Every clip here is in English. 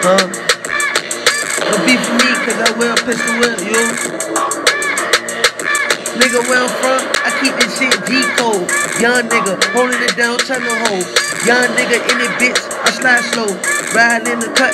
Huh? Don't be for me, cause I a pistol whip, yo. Nigga, where I'm from, I keep this shit G-code. Young nigga, holding it down, trying to hold. Young nigga in it, bitch, I slide slow. Riding in the cut,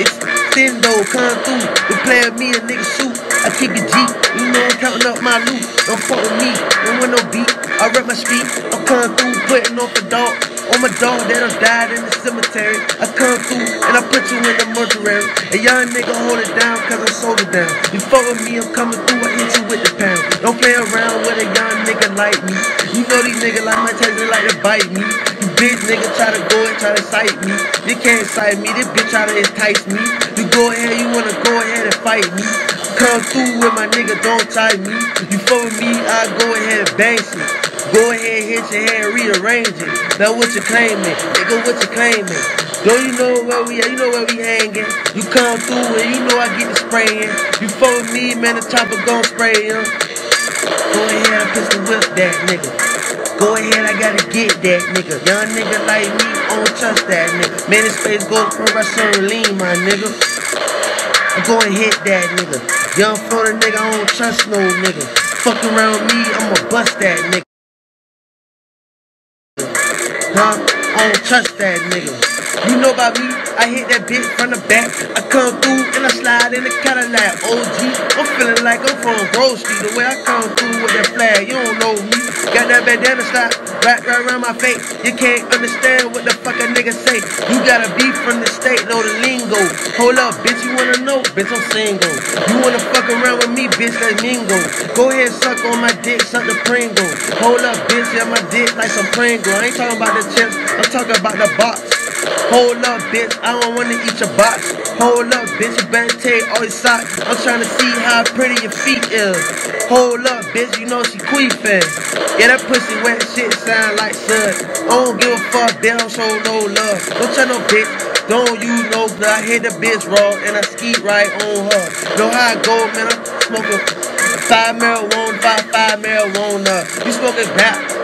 it's thin though, come through. The player me, a nigga shoot. I keep it G, you know I'm counting up my loot. Don't fuck with me, don't want no beat. I rep my speed, I'm coming through, putting off the dog. On my dog that done died in the cemetery. I come through and I put you in the mortuary. A young nigga hold it down cause I sold it down. You fuck with me, I'm coming through, I hit you with the pound. Don't play around with a young nigga like me. You know these niggas like my Tyson like to bite me. You bitch nigga try to go and try to sight me. You can't sight me, this bitch try to entice me. You go ahead, you wanna go ahead and fight me. Come through with my nigga, don't tie me. You fuck with me, I go ahead and bang shit. Go ahead, hit your head, rearrange it. Now what you claiming? Nigga, what you claiming? Don't you know where we at? You know where we hanging. You come through and you know I get the spraying. You with me, man, the chopper gon' spray ya. Go ahead, I pistol whip that nigga. Go ahead, I gotta get that nigga. Young nigga like me, don't trust that nigga. Man, his face goes from Russell lean, my nigga. I go and hit that nigga. Young Florida nigga, I don't trust no nigga. Fuck around me, I'ma bust that nigga. I don't trust that nigga. You know about me, I hit that bitch from the back. I come through and I slide in the Cadillac. OG, I'm feeling like I'm from Grove Street. The way I come through with that flag, you don't know me. Got that bandana slap wrapped right around my face. You can't understand what the fuck a nigga say. You gotta be from the state, know the lingo. Hold up, bitch, you wanna know? Bitch, I'm single. You wanna fuck around with me, bitch, that's mingo. Go ahead, suck on my dick, suck the Pringle. Hold up, bitch, yeah, my dick like some Pringle. I ain't talking about the chips, I'm talking about the box. Hold up, bitch, I don't wanna eat your box. Hold up, bitch, you better take all your socks. I'm trying to see how pretty your feet is. Hold up, bitch, you know she queefing. Yeah, that pussy wet shit sound like sud. I don't give a fuck, bitch, don't show no love. Don't tell no bitch, don't use no blood. I hit the bitch raw and I ski right on her. Know how I go, man, I'm smoking five marijuana, five, five marijuana. You smoking back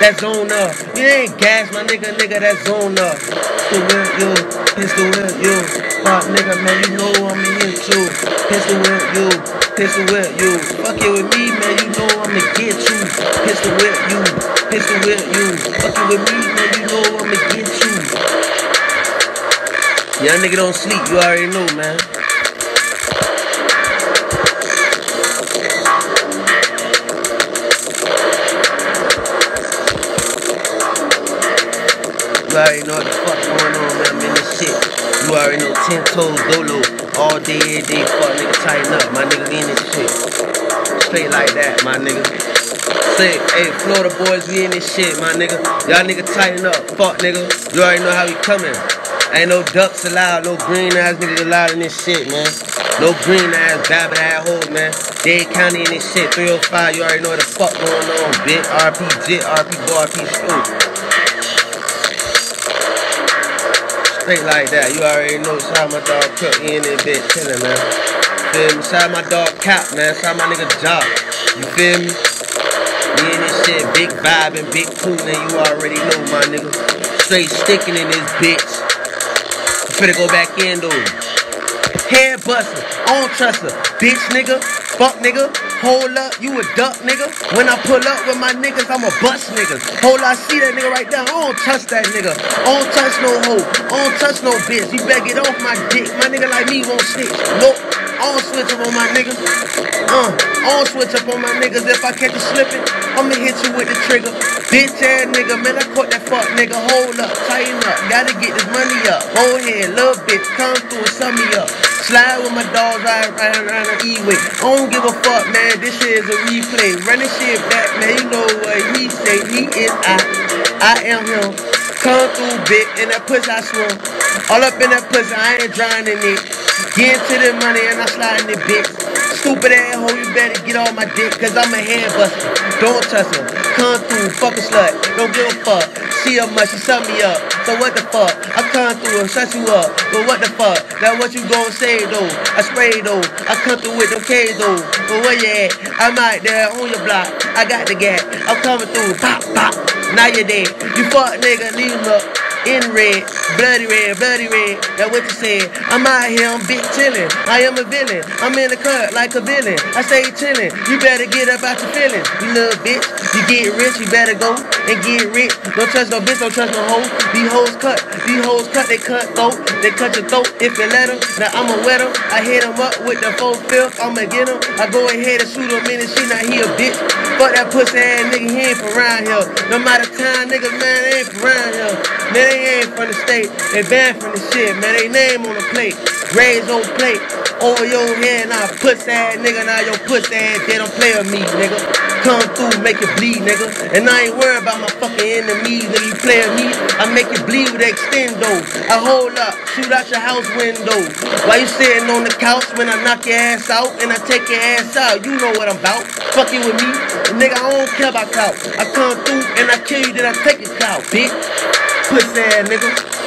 that zone up. You ain't gas, my nigga, nigga, that zone up. Pistol whip you, pistol whip you. Fuck nigga, man, you know I'ma hit you. Pistol whip you, pistol whip you. Fuck it with me, man, you know I'ma get you. Pistol whip you, pistol whip you. Fuck it with me, man, you know I'ma get you. Young nigga don't sleep, you already know, man. Already know what the fuck going on, man. I'm in this shit. You already know 10 toes dolo. All day, every day, fuck nigga, tighten up. My nigga, in this shit. Straight like that, my nigga. Say, hey, Florida boys, we in this shit, my nigga. Y'all nigga tighten up. Fuck nigga. You already know how we coming. Ain't no ducks allowed, no green ass niggas allowed in this shit, man. No green ass, babbit ass hoes, man. Dade County in this shit, 305, you already know what the fuck going on, bitch. RP Jit, RP RP. Straight like that, you already know. Out my dog Cook, in this bitch chillin', man. Feel me? Out my dog Cap, man. Out my nigga job. You feel me? We in this shit, big vibing, big coolin', you already know, my nigga. Straight sticking in this bitch. I'm finna go back in, though. Head don't trust her. Bitch nigga, fuck nigga, hold up, you a duck nigga. When I pull up with my niggas, I'm a bust nigga. Hold up, I see that nigga right there, I don't touch that nigga. I don't touch no hoe, I don't touch no bitch. You better get off my dick. My nigga like me won't snitch. Nope. I don't switch up on my niggas. Uh, I don't switch up on my niggas. If I catch you slipping, I'ma hit you with the trigger. Bitch ass nigga, man, I caught that fuck nigga. Hold up, tighten up. Gotta get this money up. Go ahead, little bitch, come through and sum me up. Slide with my dogs I right around the E-way. I don't give a fuck, man. This shit is a replay. Run this shit back, man. You know what he say. He is I. I am him. Come through, bitch, in that pussy I swim. All up in that pussy, I ain't drowning it. Get to the money and I slide in the bitch. Stupid ass hoe, you better get on my dick, cause I'm a hand buster. Don't touch her. Come through, fuck a slut. Don't give a fuck. See her much, she sum me up. So what the fuck? I come through and shut you up. But what the fuck? Now what you gon' say though? I spray though. I come through with them K's though. But where you at? I'm out there on your block. I got the gap, I'm coming through. Pop, pop. Now you're dead. You fuck nigga, leave him up. In red, bloody red, bloody red. That what you said. I'm out here, I'm big chillin'. I am a villain. I'm in the cut like a villain. I say chillin'. You better get up out your feelings. You little bitch. You get rich, you better go and get rich. Don't trust no bitch, don't trust no hoe. These hoes cut, these hoes cut, they cut throat. They cut your throat if you let them. Now I'ma wet them. I hit them up with the full fifth. I'ma get them. I go ahead and shoot them in and shit. Now he a bitch. Fuck that pussy ass nigga, he ain't from around here. No matter time, nigga, man, they ain't from around here. Man, they ain't from the state. They banned from the shit, man. They name on the plate. Raise on plate. Over your head, now pussy ass nigga. Now your pussy ass, they don't play with me, nigga. Come through, make it bleed, nigga. And I ain't worried about my fucking enemies. If you play with me, I make it bleed with extendo. I hold up, shoot out your house window. Why you sitting on the couch when I knock your ass out and I take your ass out, you know what I'm about. Fucking with me, nigga, I don't care about clout. I come through and I kill you, then I take your clout, bitch. Pussy ass nigga.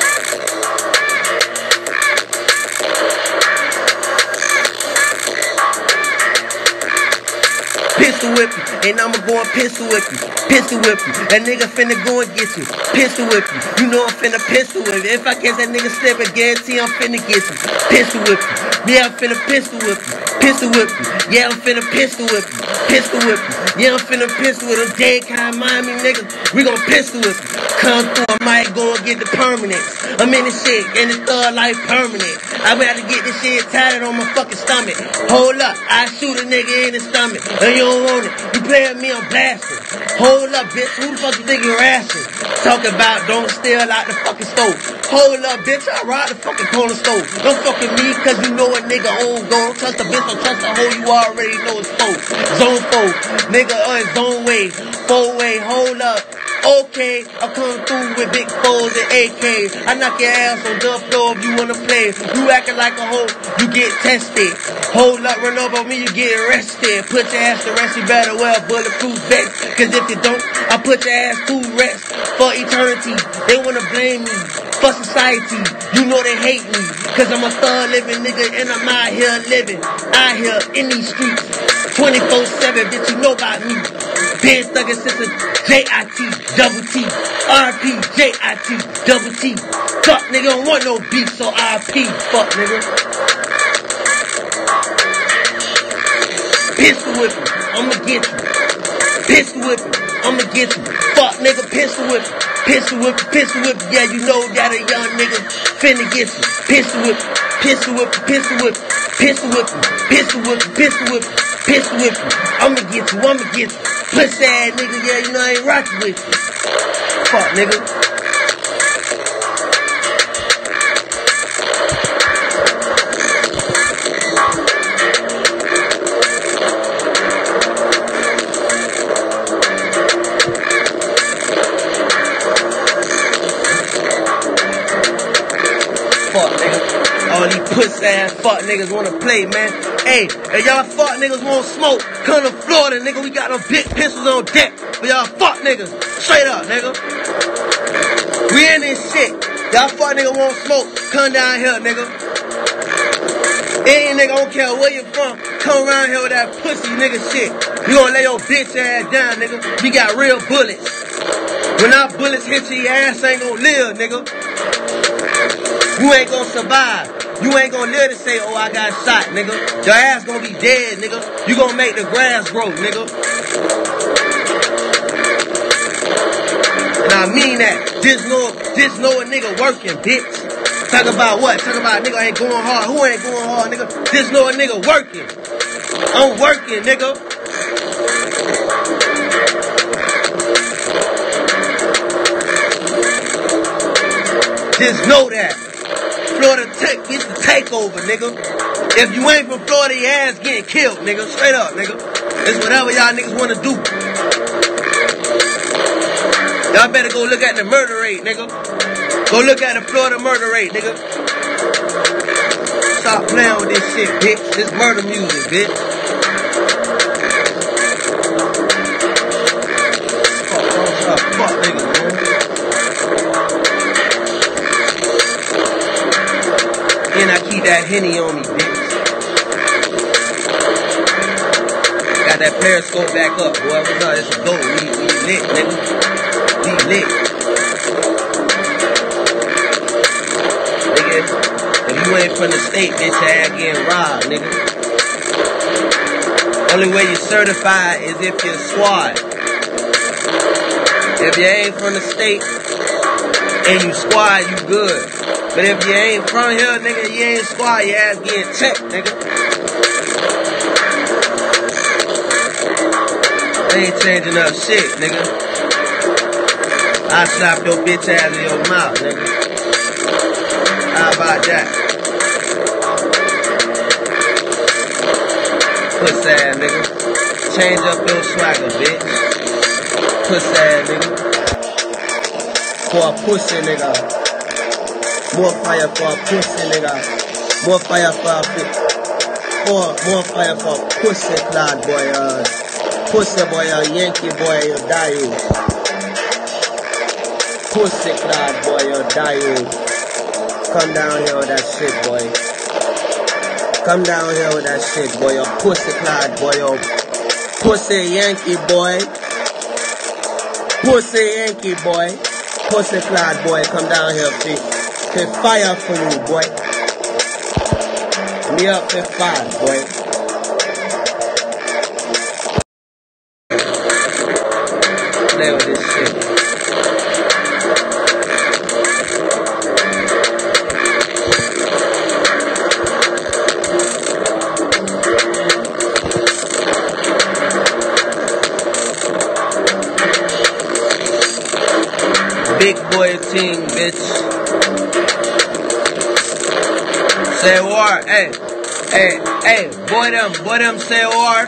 Pistol whip you, and I'ma go and pistol whip you. Pistol whip you. That nigga finna go and get you. Pistol whip you. You know I'm finna pistol whip you. If I catch that nigga slipping, guarantee I'm finna get you. Pistol whip you. Yeah, I'm finna pistol whip you. Pistol whip you. Yeah, I'm finna pistol whip you. Pistol whip you. Yeah, I'm finna pistol with them dead kind Miami niggas. We gon' pistol whip you. Come through, I might go and get the permanent. I'm in this shit, and it's thug life permanent. I better get this shit tatted on my fucking stomach. Hold up, I shoot a nigga in the stomach. And you don't want it. You play with me, I'm blasting. Hold up, bitch. Who the fuck you think you're asking? Talk about don't steal out the fucking stove. Hold up, bitch. I ride the fucking corner stove. Don't fuck with me, cause you know a nigga own go. Don't trust the bitch, don't trust the hoe you already know it's four. Zone four. Nigga uh, his own way. Four way. Hold up. Okay, I come through with big foes and AKs. I knock your ass on the floor if you wanna play. You acting like a hoe, you get tested. Hold up, run over me, you get arrested. Put your ass to rest, you better wear bulletproof vest. Cause if you don't, I put your ass to rest for eternity. They wanna blame me for society. You know they hate me. Cause I'm a thug living nigga and I'm out here living. Out here in these streets. 24-7, bitch, you know about me. Been thuggin' since a J-I-T, double T, R-P, J-I-T, double T. Fuck, nigga, don't want no beef, so R-P, fuck, nigga. Pistol whip you, I'ma get you. Pistol whip you, I'ma get you. Fuck, nigga, pistol whip you. Pistol whip pistol whip. Yeah, you know that a young nigga finna get you. Pistol whip pistol whip pistol whip. Pistol whip pistol whip pistol whip pistol whip you. I'ma get you, I'ma get you. Pussy ass nigga, yeah, you know I ain't rockin' with you. Fuck, nigga. Fuck, nigga. All these puss ass fuck niggas wanna play, man. Hey, hey, y'all fuck niggas want smoke, come to Florida, nigga. We got them big pistols on deck But y'all fuck niggas. Straight up, nigga. We in this shit. Y'all fuck niggas want smoke, come down here, nigga. Any nigga don't care where you from, come around here with that pussy nigga shit. You gonna lay your bitch ass down, nigga. We got real bullets. When our bullets hit you, your ass ain't gonna live, nigga. You ain't gonna survive. You ain't gonna live to say, oh, I got shot, nigga. Your ass gonna be dead, nigga. You gonna make the grass grow, nigga. And I mean that. This know, this know a nigga working, bitch. Talk about what? Talk about nigga ain't going hard. Who ain't going hard, nigga? This know a nigga working. I'm working, nigga. Just know that. Florida Tech gets the takeover, nigga. If you ain't from Florida, your ass getting killed, nigga. Straight up, nigga. It's whatever y'all niggas wanna do. Y'all better go look at the murder rate, nigga. Go look at the Florida murder rate, nigga. Stop playing with this shit, bitch. This murder music, bitch. Fuck, stop. Fuck, nigga, keep that henny on me, bitch. Got that periscope back up, boy. What's up? It's a go. We, we lit, nigga. We lit. Nigga, if you ain't from the state, bitch, your ass getting robbed, nigga. Only way you certified is if you're squad. If you ain't from the state and you squad, you good. But if you ain't from here, nigga, you ain't squad, your ass getting checked, nigga. They ain't changing up shit, nigga. I slap your bitch ass in your mouth, nigga. How about that? Puss ass nigga. Change up your swagger, bitch. Puss ass nigga. For a pussy nigga. More fire for a pussy nigga. More fire for a pussy. More, more fire for a pussy clad boy. Uh, pussy boy, a Yankee boy, you die you. Pussy clad boy, you die you. Come down here with that shit, boy. Come down here with that shit, boy. You pussy clad boy, you pussy Yankee boy. Pussy Yankee boy. Pussy clad boy, come down here, please. To fire for you, boy. Me up to fire, boy. Hey, hey, hey, boy them, boy them say war.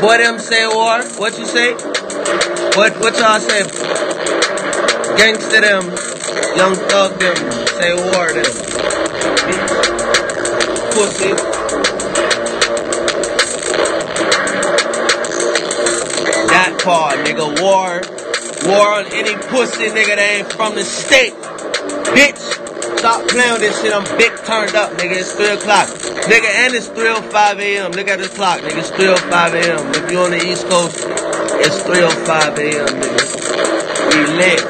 Boy them say war. What you say? What what y'all say? Gangster them, young thug them, say war them. Pussy. That part, nigga, war. War on any pussy nigga that ain't from the state. Bitch, stop playing with this shit. I'm big turned up, nigga. It's 3 o'clock. Nigga, and it's 3.05 a.m. Look at the clock, nigga. It's 3.05 a.m. If you're on the East Coast, it's 3.05 a.m., nigga. We lit.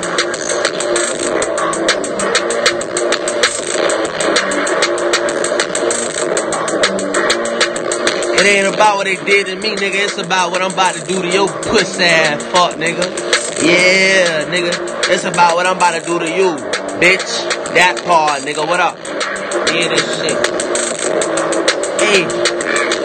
It ain't about what they did to me, nigga. It's about what I'm about to do to your pussy ass fuck, nigga. Yeah, nigga. It's about what I'm about to do to you, bitch. That part, nigga. What up? Yeah, this shit. Hey,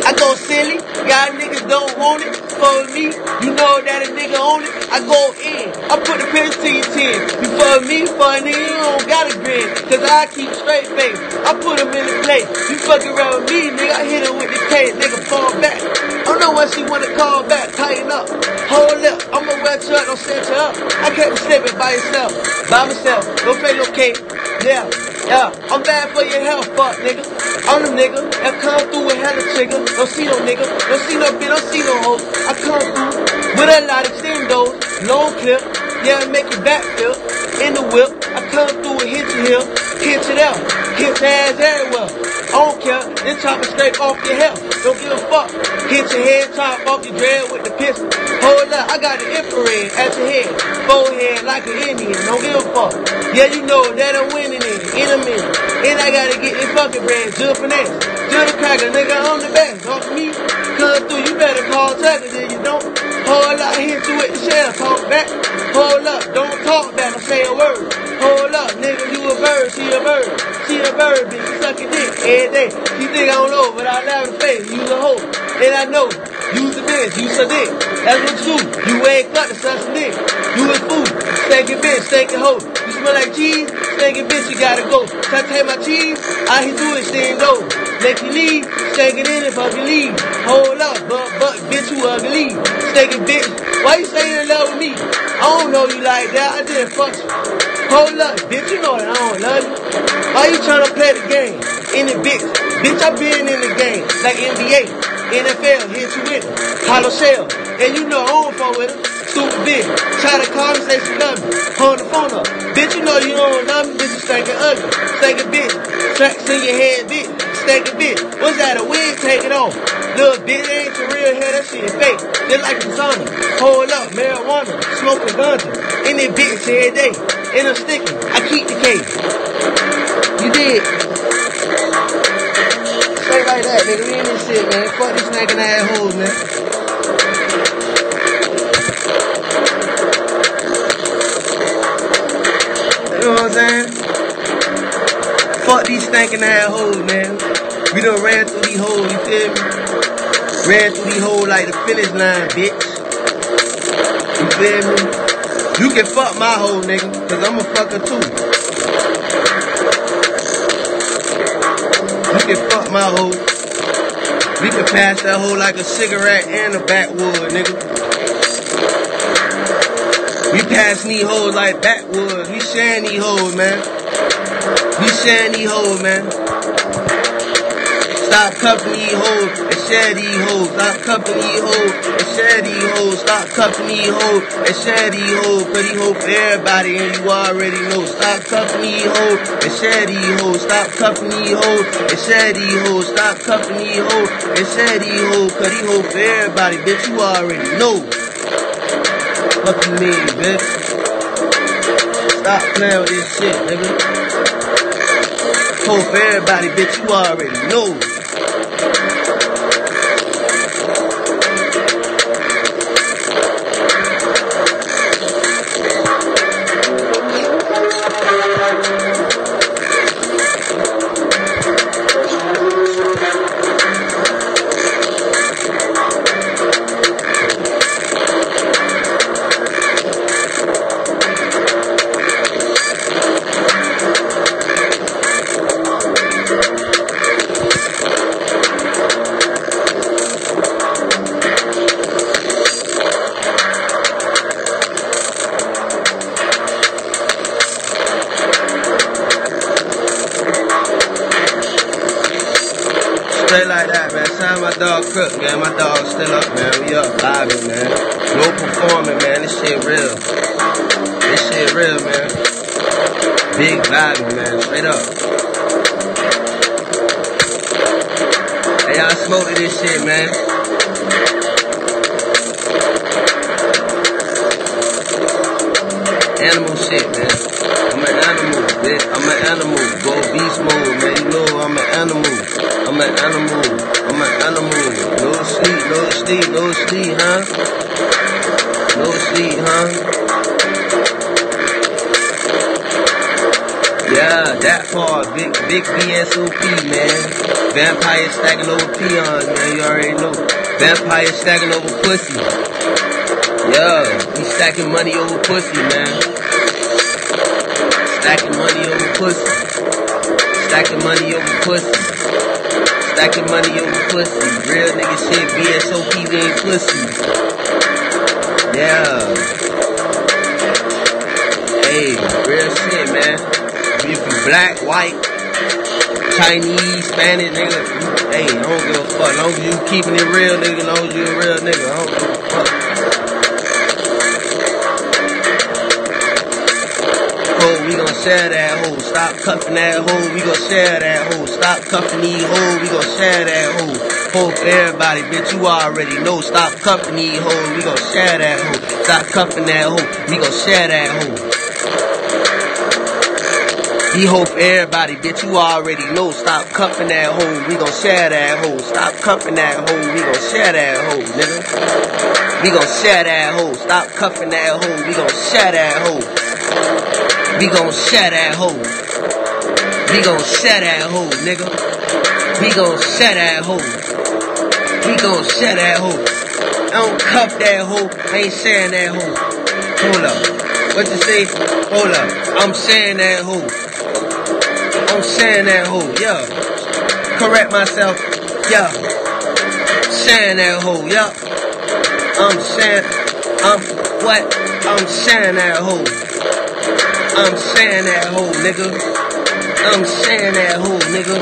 I go silly. Y'all niggas don't want it for me. You know that a nigga on it. I go in. I put the pins to your chin. You for me, for a nigga, you don't gotta grin. Cause I keep straight face. I put him in the plate. You fucking around with me, nigga. I hit him with the tape. Nigga fall back. I don't know what she wanna call back. Tighten up. Hold up. I'ma wet you up. Don't set you up. I can't be slipping by yourself. By myself. Don't no cake. Yeah. Yeah, I'm bad for your health, fuck nigga. I'm the nigga that come through with hella trigger. Don't see no nigga, don't see no bitch, don't see no hoe. I come through with a lot of extendos, long clip, yeah, make it backflip in the whip. I come through and hit you here, hit you there, hit your ass everywhere. I don't care, then chop it straight off your head. Don't give a fuck. Hit your head, chop off your dread with the pistol. Hold up, I got the infrared at your head, forehead like an Indian. Don't give a fuck. Yeah, you know that I'm winning it in a minute. And I gotta get this fucking bread, jumping ass. To the cracker, nigga, I'm the best. Talk to me, come through, you better call Tucker, then you don't. Hold up, hit you with the shell, talk back. Hold up, don't talk back, don't say a word. Hold up, nigga, you a bird, she a bird. She a bird, bitch, you sucking dick every day. She think I don't know, but I the face, use a hoe. And I know, use a bitch, use a dick. That's what you do. You ain't cut to such a dick. You a fool, stinking bitch, stinking hoe. You smell like cheese, stinking bitch, you gotta go. Try to take my cheese, all he do is stand go. Make you leave, stinking in it, fuck you leave. Hold up, but, but, bitch, you ugly. Stinking bitch, why you staying in love with me? I don't know you like that, I didn't fuck you. Hold up, bitch, you know that I don't love you. Why you trying to play the game? In the bitch, bitch, I been in the game, like NBA, NFL, hit you with it. Hollow shell, and you know I don't fuck with it. Stupid bitch, try to call me, say she love me. Hold the phone up, bitch, you know you don't love me, bitch, you stinking ugly. Stinking bitch, tracks in your head, bitch. Stinking bitch, what's that, a wig? Take it off. Little bitch, that ain't your real hair, that shit is fake. Just like sauna. Hold up, marijuana, smoking ganja. In that bitch every day. And I'm sticking, I keep the case. You did. Straight like that, nigga. We in this shit, man. Fuck these snagging assholes, man. You know what I'm saying? Fuck these stinking assholes, man. We done ran through these holes, you feel me? Ran through these holes like the finish line, bitch. You feel me? You can fuck my hole, nigga, cause I'm a fucker too. You can fuck my hoe. We can pass that hoe like a cigarette and a backwood, nigga. We pass these hoes like backwoods. We sharing these hoes, man. We sharing these hoes, man. Stop cuffing these hoes and share these hoes. Stop cuffing these hoes and share these hoes. Stop cuffing these hoes and share these hoes. Cause these hoes for everybody and you already know. Stop cuffing these hoes and share these hoes. Stop cuffing these hoes and share these hoes. Stop cuffing these hoes and share these hoes. Cause these hoes for everybody, bitch. You already know. What you mean, bitch? Stop playing with this shit, nigga. Hope everybody, bitch. You already know. Straight like that, man. Sign my dog Crook, man. My dog still up, man. We up vibing, man. No performing, man. This shit real. This shit real, man. Big vibing, man. Straight up. Hey, y'all smoking this shit, man. Animal shit, man. I'm an animal, bitch. I'm an animal. Go beast mode, man. You know I'm an animal. I'm an animal. I'm an animal. No sleep, no sleep, no sleep, huh? No sleep, huh? Yeah, that part, big, big VSOP, man. Vampire stacking over peons, man. You already know. Vampire stacking over pussy. Yeah, he stacking money over pussy, man. Stacking money over pussy. Stacking money over pussy. Stacking money over pussy. Real nigga shit, VSOP, we ain't pussies. Yeah. Hey, real shit, man. If you black, white, Chinese, Spanish, nigga, hey, I don't give a fuck. As long as you keeping it real, nigga, as long as you a real nigga, I don't give a fuck. Share that hoe. Stop cuffing that hoe, we gon' share that hoe. Stop cuffing these hoes, we gon' share that hoe. Hoe for everybody, bitch, you already know. Stop cuffing these hoes, we gon' share that hoe. Stop cuffing that hoe, we gon' share that hoe. Hoe for everybody, bitch, you already know. Stop cuffing that hoe, we gon' share that hoe. Stop cuffing that hoe, we gon' share that hoe, nigga. We gon' share that hoe. Stop cuffing that hoe, we gon' share that hoe. We gon' share that hoe. We gon' share that hoe, nigga. We gon' share that hoe. We gon' share that hoe. I don't cuff that hoe. I ain't sharing that hoe. Hold up. What you say? Hold up. I'm sharing that hoe. I'm sharing that hoe. Yeah. Correct myself. Yeah. Sharing that hoe. Yeah. I'm sharing. I'm what? I'm sharing that hoe. I'm saying that hoe, nigga. I'm saying that hoe, nigga.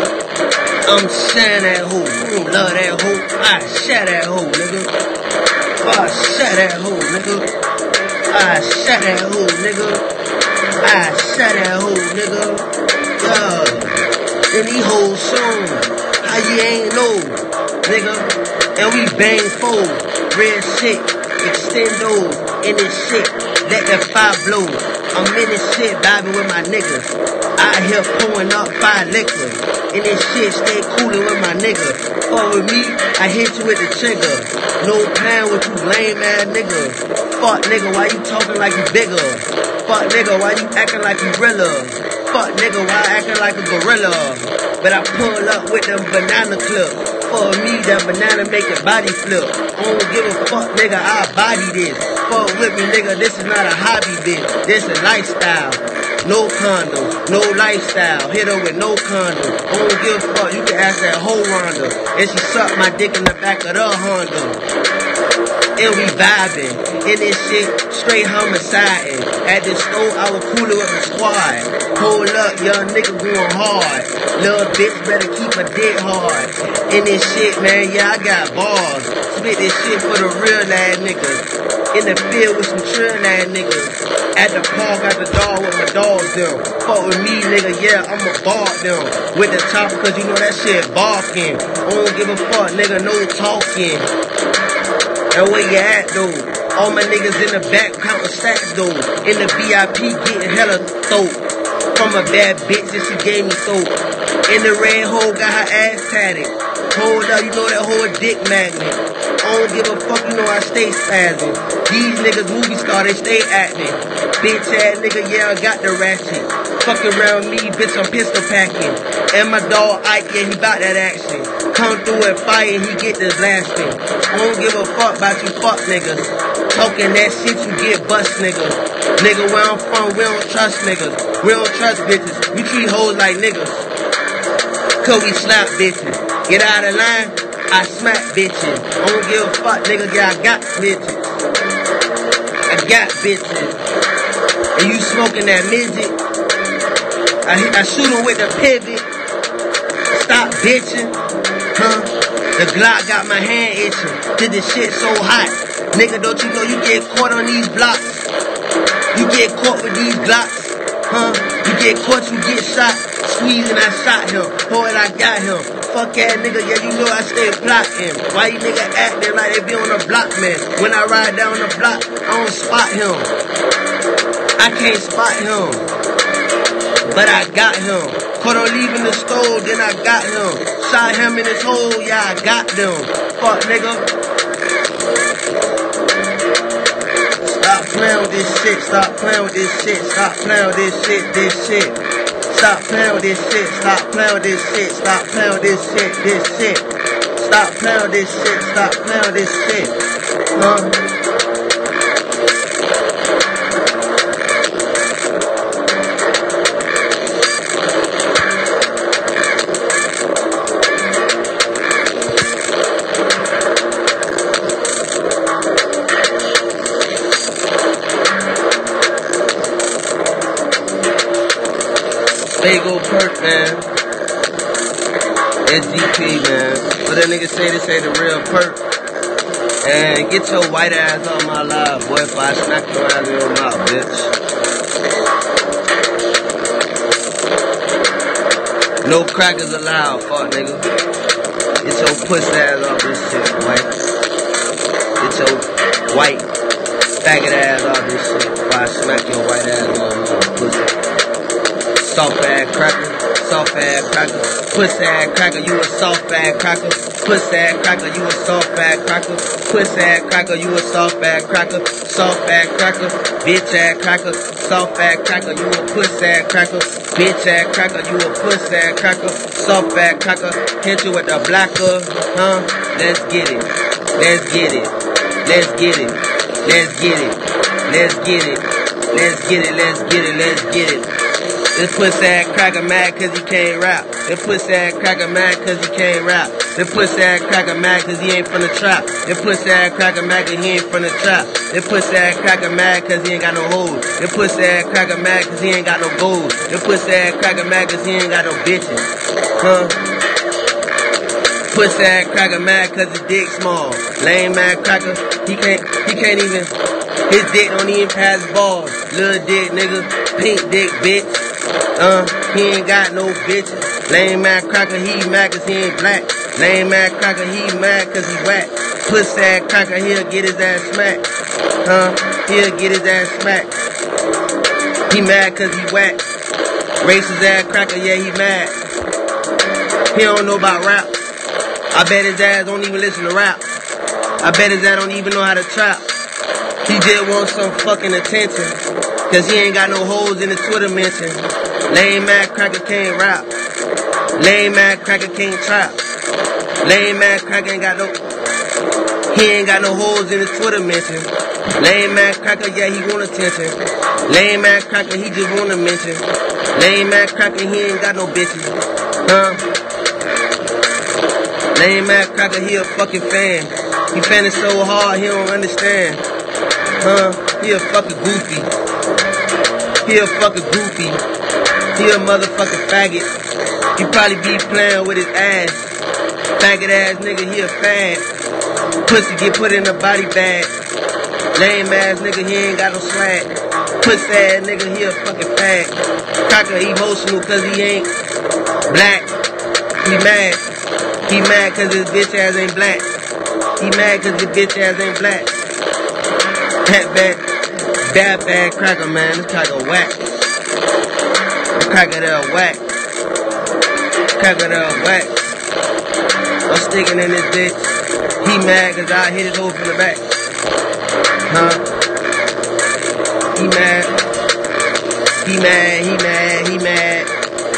I'm saying that hoe. Love that hoe. I share that hoe, nigga. I share that hoe, nigga. I share that hoe, nigga. I share that hoe, nigga. Yeah. And these hoes shown how you ain't know, nigga. And we bang fold, red shit, extendo in this shit. Let that fire blow. I'm in this shit vibing with my niggas. Out here pulling up five liquor. In this shit, stay coolin' with my niggas. Fuck with me, I hit you with the trigger. No plan with you lame ass nigga. Fuck nigga, why you talking like you bigger? Fuck nigga, why you acting like you realer? Fuck nigga, why acting like a gorilla? But I pull up with them banana clips. For me, that banana make your body flip. I don't give a fuck, nigga, I body this. Fuck with me, nigga, this is not a hobby, bitch. This is lifestyle. No condo, no lifestyle. Hit her with no condo. Don't give a fuck, you can ask that whole Ronda. And she suck my dick in the back of the Honda and we vibing. In this shit, straight homiciding. At this store, I was cooler with my squad. Hold up, young nigga going hard. Little bitch better keep a dick hard. In this shit, man, yeah, I got balls. Spit this shit for the real ass niggas. In the field with some ass niggas. At the park, got the dog with my dogs them. Fuck with me, nigga, yeah, I'ma bark them. With the top, cause you know that shit barking. I don't give a fuck, nigga, no talking. And where you at, though? All my niggas in the back counting stacks, though. In the VIP getting hella throat. From a bad bitch that she gave me throat. In the red hole, got her ass tatted. Hold up, you know that whole dick magnet. I don't give a fuck, you know I stay spazzing. These niggas movie star, they stay acting. Bitch ass nigga, yeah, I got the ratchet. Fuck around me, bitch, I'm pistol packing. And my dog Ike, yeah, he bout that action. Come through and fight, and he get this blasting. I don't give a fuck about you fuck niggas. Talking that shit, you get bust niggas. Nigga, where I'm from, we don't trust niggas. We don't trust bitches. We treat hoes like niggas. Cause we slap bitches. Get out of line, I smack bitches. I don't give a fuck, nigga, yeah, I got bitches. I got bitches. And you smoking that midget. I, I shoot him with the pivot. Stop bitching. Huh? The Glock got my hand itching. Did this shit so hot. Nigga, don't you know you get caught on these blocks? You get caught with these blocks. Huh? You get caught, you get shot. Squeezing, I shot him. Boy, I got him. Fuck ass nigga, yeah, you know I stay blocking. Why you nigga acting like they be on the block, man? When I ride down the block, I don't spot him. I can't spot him. But I got him. Caught on leaving the store, then I got him. Shot him in his hole, yeah, I got them. Fuck, nigga. Stop playing with this shit, stop playing with this shit, stop playing with this shit, this shit. Stop playing with this shit, stop playing with this shit, stop playing with this shit, this shit. Stop playing with this shit, stop playing with this shit. Huh? Fago Perk, man. SGP, man. What that nigga say? This ain't the real perk. And get your white ass on my live, boy, if I smack your ass in your mouth, bitch. No crackers allowed, fuck nigga. Get your pussy ass off this shit, boy. Get your white faggot ass off this shit if I smack your white ass on my pussy. Soft ass cracker, soft ass cracker, pussy ass cracker, you a soft ass cracker, pussy ass cracker, you a soft ass cracker, pussy ass cracker, you a soft ass cracker, soft ass cracker, bitch ass cracker, soft ass cracker, you a pussy ass cracker, bitch ass cracker, you a pussy ass cracker, soft ass cracker, hit you with the blacker, huh? Let's get it, let's get it, let's get it, let's get it, let's get it, let's get it, let's get it, let's get it. This pussy ass cracker mad cause he can't rap. This pussy ass cracker mad cause he can't rap. This pussy ass cracker mad cause he ain't from the trap. This pussy ass cracker mad cause he ain't from the trap. This pussy ass cracker mad cause he ain't got no hoes. This pussy ass cracker mad cause he ain't got no gold. This pussy ass cracker mad cause he ain't got no bitches. Huh? Pussy ass cracker mad cause his dick small. Lame man cracker, he can't, he can't even, his dick don't even pass balls. Little dick nigga, pink dick bitch. Uh, he ain't got no bitches. Lame man cracker, he mad cause he ain't black. Lame man cracker, he mad cause he whack. Pussy ass cracker, he'll get his ass smacked. Huh? He'll get his ass smacked. He mad cause he whack. Racist ass cracker, yeah, he mad. He don't know about rap. I bet his ass don't even listen to rap. I bet his ass don't even know how to trap. He just wants some fucking attention. Cause he ain't got no holes in his Twitter mention. Lame mad cracker can't rap. Lame mad cracker can't trap. Lame mad cracker ain't got no he ain't got no holes in his Twitter mention. Lame man cracker, yeah, he want attention. Lame man cracker, he just want to mention. Lame man cracker, he ain't got no bitches. Huh? Lame man cracker, he a fucking fan. He fanning so hard, he don't understand. Huh? He a fucking goofy. He a fucking goofy. He a motherfucking faggot. He probably be playing with his ass. Faggot ass nigga, he a fag. Pussy get put in a body bag. Lame ass nigga, he ain't got no swag. Pussy ass nigga, he a fucking fag. Cocker emotional cause he ain't black. He mad. He mad cause his bitch ass ain't black. He mad cause his bitch ass ain't black. That bad, that bad cracker, man. This cracker whack. This cracker there whack. Cracker there whack. I'm sticking in this bitch. He mad cause I hit his hole from the back. Huh? He mad. He mad, he mad, he mad.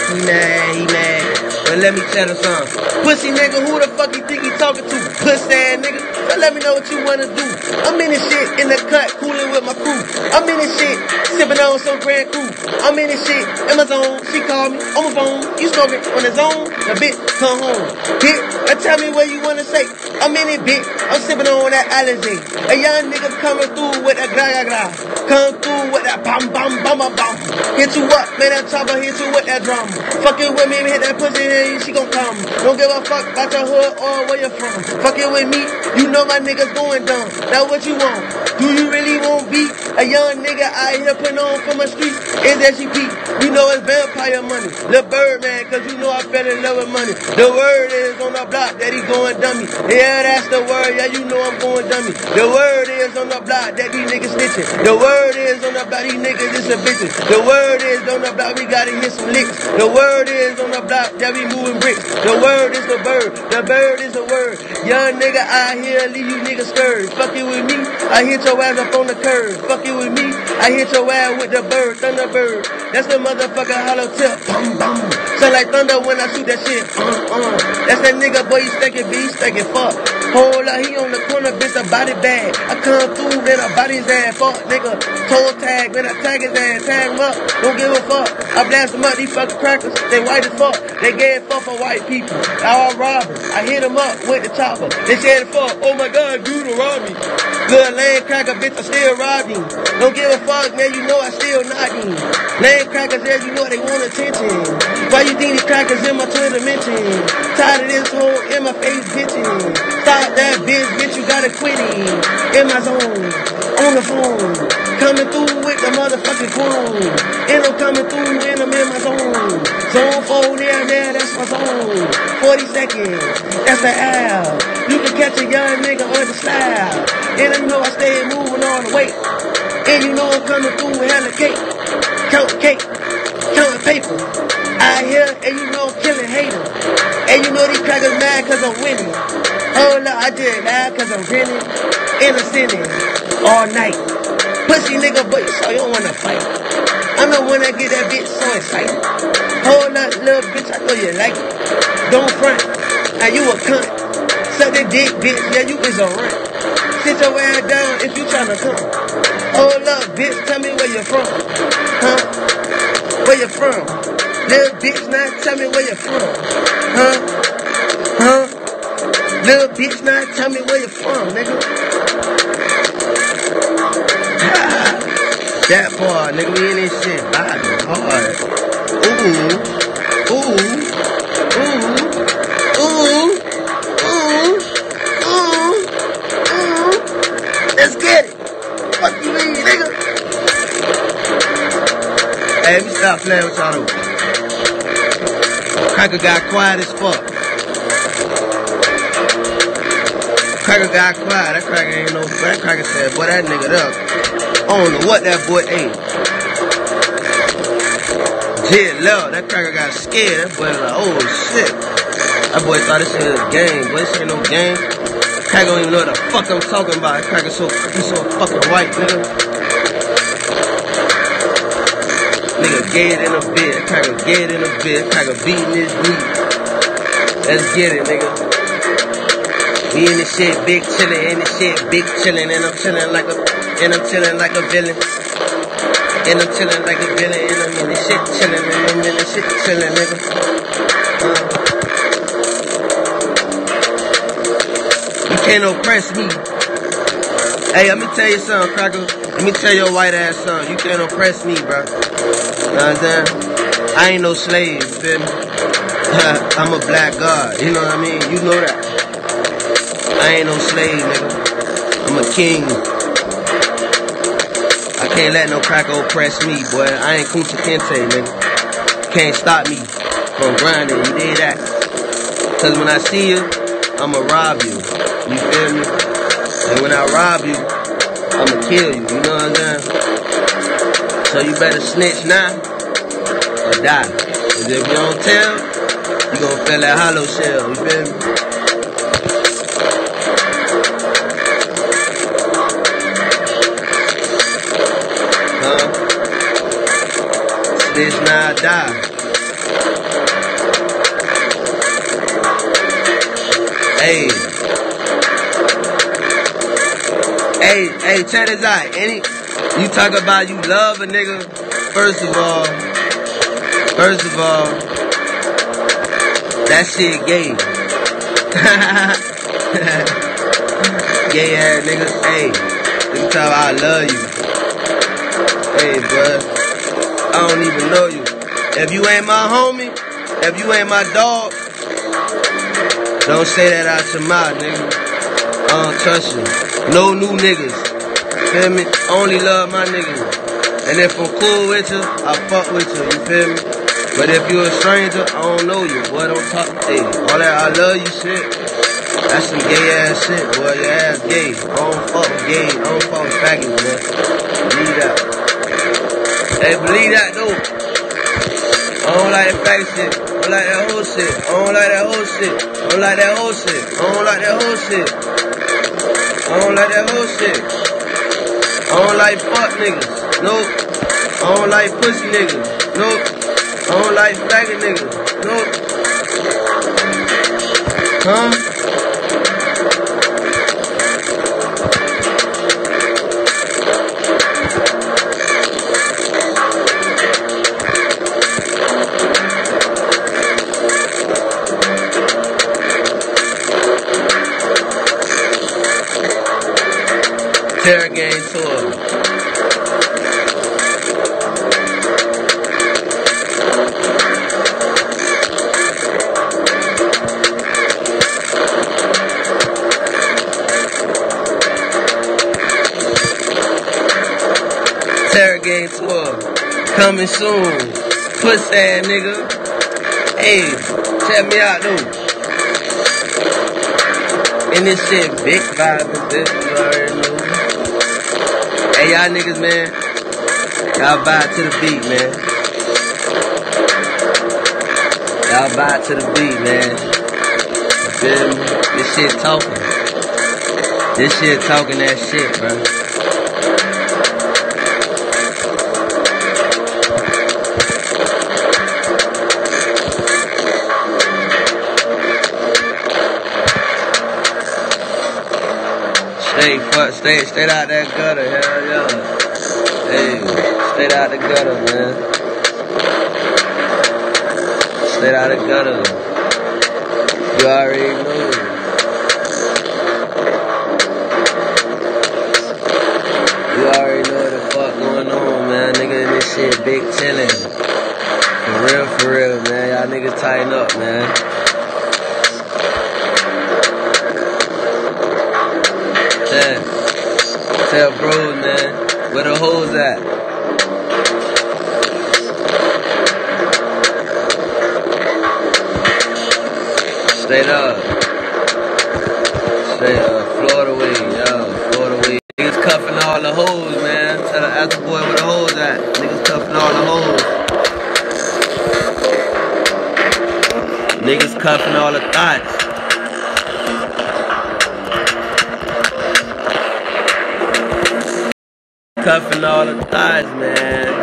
He mad, he mad. But let me tell you something. Pussy nigga, who the fuck you think he talking to? Pussy ass nigga. So let me know what you wanna do. I'm in this shit in the cut, cooling with my crew. I'm in this shit, sipping on some grand crew. I'm in this shit in my zone. She called me on my phone. You smoking on the zone? The bitch come home. Hit, and tell me what you wanna say. I'm in it, bitch. I'm sipping on that Alizé. A young nigga coming through with that gra gra gra. Come through with that bam bam bam bam bam. Hit you up, man, that chopper hit you with that drum. Fucking with me, hit that pussy, and she gon' come. Don't give a fuck about your hood or where you're from. Fucking with me, you know my niggas going dumb. Now what you want? Do you really want beat? A young nigga out here putting on for my streets is SGP. You know it's vampire money. The bird man, cause you know I fell in love with money. The word is on the block that he going dummy. Yeah, that's the word. Yeah, you know I'm going dummy. The word is on the block that these niggas snitching. The word is on the block these niggas is a bitches. The word is on the block we gotta hit some licks. The word is on the block that we moving bricks. The word is the bird. The bird is the word. Young nigga out here, leave you niggas scared. Fucking with me, I hit your ass up on the curb. Fucking with me, I hit your ass with the bird, thunderbird. That's the motherfucker hollow tip. Sound like thunder when I shoot that shit. Uh. That's that nigga, boy, you stinking, be stinking fuck. Hold up, he on the corner, bitch, a body bag. I come through, then I body his ass, fuck, nigga. Toe tag, then I tag his ass, tag him up. Don't give a fuck. I blast him up, these fucking crackers, they white as fuck. They gave fuck for white people. Now I rob I hit him up with the chopper. They said fuck, oh my god, dude rob me. Good land cracker, bitch, I still rob. Don't give a fuck, man, you know I still not him. Land crackers, yeah, you know they want attention. Why you think these crackers in my twin dimension? Tired of this whole in my face bitching. Stop that bitch, bitch, you gotta quit it. In my zone, on the phone. Coming through with the motherfucking chrome. And I'm coming through and I'm in my zone. Zone 4 there, there, that's my zone. 40 seconds, that's the hour. You can catch a young nigga on the slab. And I know I stay moving all the way. And you know I'm coming through with hella cake. Count cake, count paper. I hear, and you know I'm killing haters. And you know these crackers mad cause I'm winning. Oh no, I did that cause I'm winning. Innocent all night. Pussy nigga, but you you don't wanna fight. I'm the one that get that bitch so excited. Hold up, little bitch, I know you like it. Don't front. Now you a cunt. Suck the dick, bitch. Yeah, you is a runt. Sit your ass down if you tryna come. Hold up, bitch. Tell me where you from. Huh? Where you from? Little bitch, now tell me where you from. Huh? Huh? Little bitch, now tell me where you from, nigga. That part, nigga, we in this shit vibing hard. Ooh, ooh, ooh, ooh, ooh, ooh, ooh. Let's get it. Fuck you mean, nigga? Hey, me stop playing with y'all. Cracker got quiet as fuck. Cracker got quiet. That cracker ain't no. That cracker said, boy, that nigga up. I don't know what that boy ate. Hit left. That cracker got scared. That boy was like, oh shit. That boy thought this shit was a game. Boy, this ain't no game. Cracker don't even know what the fuck I'm talking about. That cracker so he's so fucking white, nigga. Nigga get in a bit. Cracker it in a bit. Cracker beating his meat. Let's get it, nigga. We in this shit, big chillin', in this shit, big chillin', and I'm chillin' like a, and I'm chillin' like a villain. And I'm chillin' like a villain, and I'm in this shit chillin', and I'm in this shit chillin', nigga. Uh, you can't oppress me. Hey, let me tell you something, Cracker. Let me tell your white ass something. You can't oppress me, bro. You know what I'm saying? I ain't no slave, feel? I'm a black god, you know what I mean? You know that. I ain't no slave, nigga. I'm a king. Can't let no cracker oppress me, boy. I ain't Kunta Kinte, nigga. Can't stop me from grinding. You did that. Cause when I see you, I'ma rob you. You feel me? And when I rob you, I'ma kill you. You know what I'm saying? So you better snitch now or die. Cause if you don't tell, you gonna feel that hollow shell. You feel me? Die. Hey. Hey, hey, check this out. Any, you talk about you love a nigga. First of all, first of all, that shit gay. gay ass nigga. Hey, talk about I love you. Hey, bruh. I don't even know you. If you ain't my homie, if you ain't my dog, don't say that out your mouth, nigga. I don't trust you. No new niggas. Feel me? Only love my niggas. And if I'm cool with you, I fuck with you. You feel me? But if you a stranger, I don't know you. Boy, don't talk. to Hey, all that I love you shit. That's some gay ass shit, boy. Your ass gay. I don't fuck gay. I don't fuck faggots, man. Leave that. Hey, believe that though. I don't like that fake shit. I don't like that whole shit. I don't like that whole shit. I don't like that whole shit. I don't like that whole shit. I don't like that whole shit. I don't like fuck niggas. Nope. I don't like pussy niggas. Nope. I don't like faggot niggas. Nope. Huh? Terror Gang Tour. Terror Tour. Coming soon. Puss ass nigga. Hey, check me out though. And this shit, big vibe, this, you. Hey, y'all niggas, man. Y'all vibe to the beat, man. Y'all vibe to the beat, man. You feel me? This shit talking. This shit talking that shit, bro. Stay, stay, out that gutter, hell yeah. Hey, stay out the gutter, man. Stay out the gutter. You already know. You already know what the fuck going on, man. Nigga this shit, big chillin'. Cuffing all the thoughts. Cuffing all the thighs, man.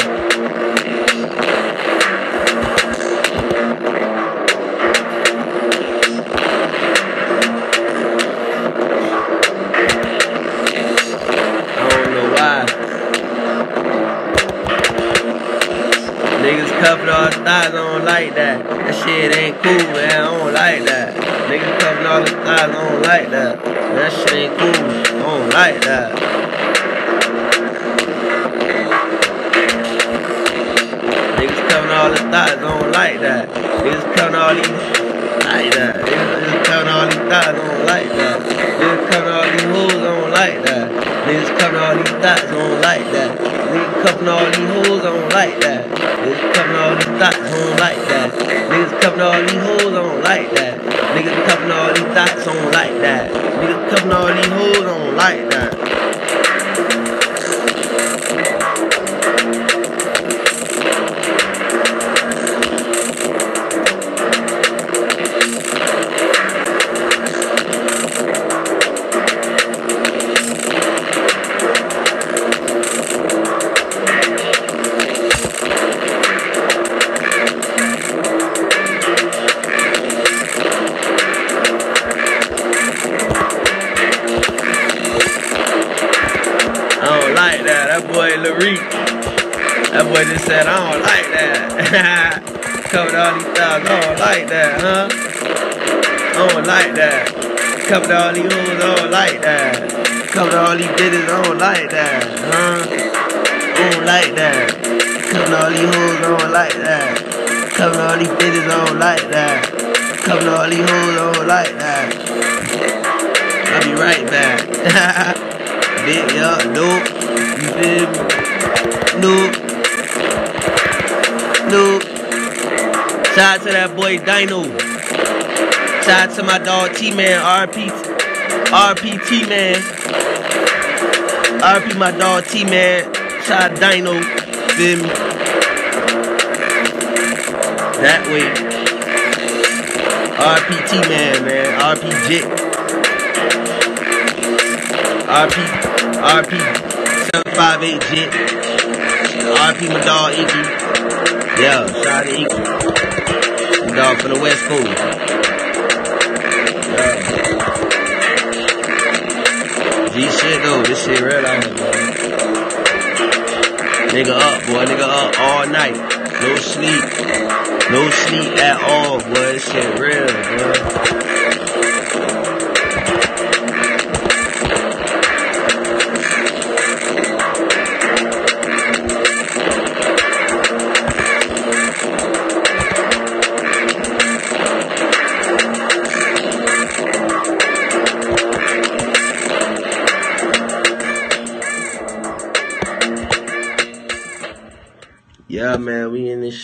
Cuffing all the thighs, I don't like that. That shit ain't cool, man. I don't like that. Niggas cuffing all the thighs, I don't like that. That shit ain't cool. I don't like that. All the thighs, I don't like that. Niggas cuffing all these like that. Niggas cuffing all these thighs, I don't like that. Niggas cuffing all these hoes, I don't like that. Niggas cuffing all these thoughts, I don't like that. Niggas cuffing all these hoes, I don't like that. Niggas cuffing all these thoughts, I don't like that. Niggas cuffing all these hoes, I don't like that. Niggas cuffing all these thoughts, I don't like that. Niggas cuffing all these hoes, I don't like. That that, huh? I don't like that. Covered all these hoes, I don't like that. Covered all these bitches, I don't like that, huh? I don't like that. Covered all these hoes, I don't like that. Covered all these bitches, I don't like that. Covered all these hoes, I don't like that. I'll be right back. Big, yeah, dope. You feel me? Nope. Nope. Shout out to that boy Dino. Shout out to my dog T-Man, RP, RP T-Man. RP my dog T-Man. Shout out Dino. Feel me? That way. RP T-Man, man. RP Jit. RP, RP 758 Jet. RP my dog Icky. Yeah, shout out to Icky. Dog from the West Coast. Yeah. G shit though, this shit real out here, boy. Nigga up, boy, nigga up all night. No sleep. No sleep at all, boy. This shit real, boy.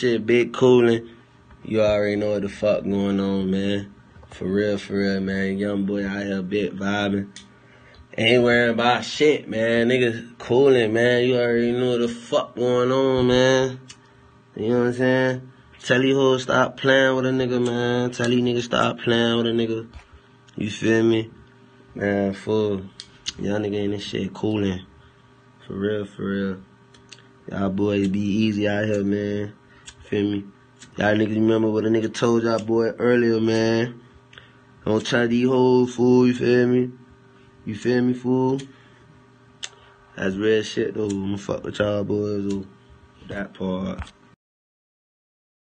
Shit big cooling. You already know what the fuck going on, man. For real, for real, man. Young boy out here bit vibing. Ain't worrying about shit, man. Niggas cooling, man. You already know what the fuck going on, man. You know what I'm saying? Tell these hoes stop playing with a nigga, man. Tell these niggas stop playing with a nigga. You feel me? Man, full. Young nigga in this shit cooling. For real, for real. Y'all boys be easy out here, man. Feel me? Y'all niggas remember what a nigga told y'all boy earlier, man. Don't try these hoes, fool, you feel me? You feel me, fool? That's real shit, though. I'ma fuck with y'all boys, though. That part.